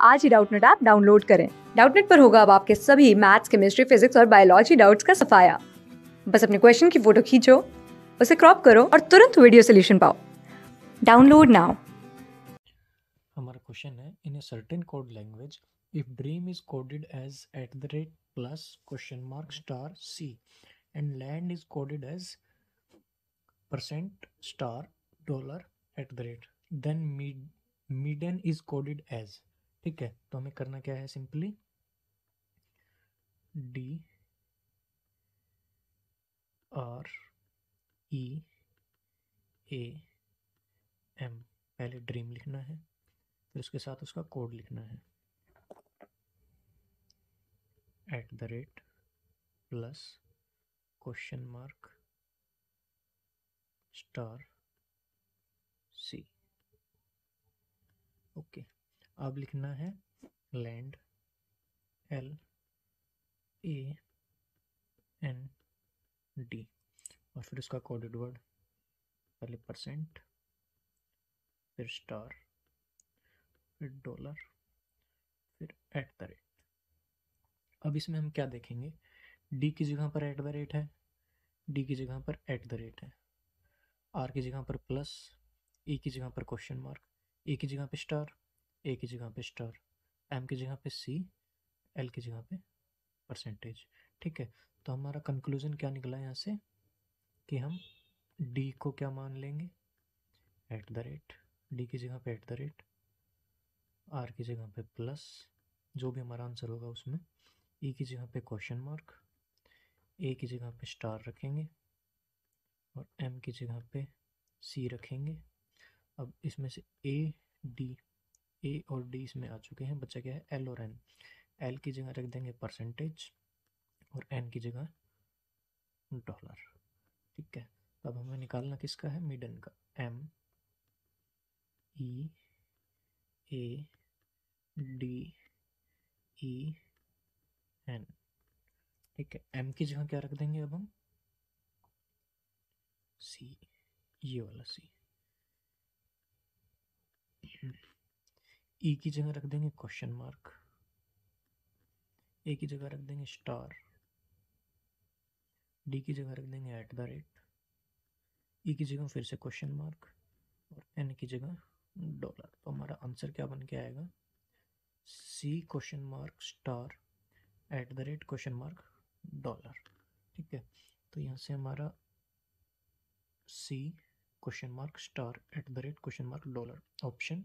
आज ही Doubtnut app download करें। डाउटनेट पर होगा अब आपके सभी मैथ्स केमिस्ट्री फिजिक्स और बायोलॉजी डाउट्स का सफाया। बस अपने क्वेश्चन की फ़ोटो खींचो, उसे क्रॉप करो और तुरंत वीडियो सोल्यूशन पाओ। डाउनलोड नाउ हमारा क्वेश्चन है in a certain code language if dream is coded as at the rate plus question mark star C and land is coded as percent star dollar at the rate then meaden is coded as ठीक है तो हमें करना क्या है simply D R E A M पहले dream लिखना है, फिर उसके साथ उसका कोड लिखना है। At the rate plus question mark star C okay अब लिखना है land L A N D और फिर उसका कोडेड वर्ड पहले परसेंट फिर स्टार फिर डॉलर फिर एट द रेट अब इसमें हम क्या देखेंगे? डी की जगह पर एट द रेट है डी की जगह पर एट द रेट है। आर की जगह पर प्लस ए की जगह पर क्वेश्चन मार्क ए की जगह पर स्टार ए की जगह पे स्टार एम की जगह पे सी एल की जगह पे परसेंटेज ठीक है? तो हमारा कंक्लूजन क्या निकला यहाँ से? कि हम डी को क्या मान लेंगे? एट द रेट डी की जगह पे एट द रेट आर की जगह पे प्लस जो भी हमारा आंसर होगा उसमें. ई e की जगह पे क्वेश्चन मार्क ए की जगह पे स्टार रखेंगे और एम की जगह पे सी रखेंगे. अब इसमें से ए डी ए और डी इसमें आ चुके हैं। बच्चा क्या है? एल और एन एल की जगह रख देंगे परसेंटेज और एन की जगह डॉलर ठीक है? अब हमें निकालना किसका है? मिडन का। M E A D E N ठीक है? एम की जगह क्या रख देंगे अब हम? सी ये वाला सी ई की जगह रख देंगे क्वेश्चन मार्क ए की जगह रख देंगे स्टार डी की जगह रख देंगे एट द रेट ई की जगह फिर से क्वेश्चन मार्क और एन की जगह डॉलर तो हमारा आंसर क्या बन के आएगा? C question mark star at the rate question mark dollar ठीक है? तो यहाँ से हमारा C question mark star at the rate question mark dollar option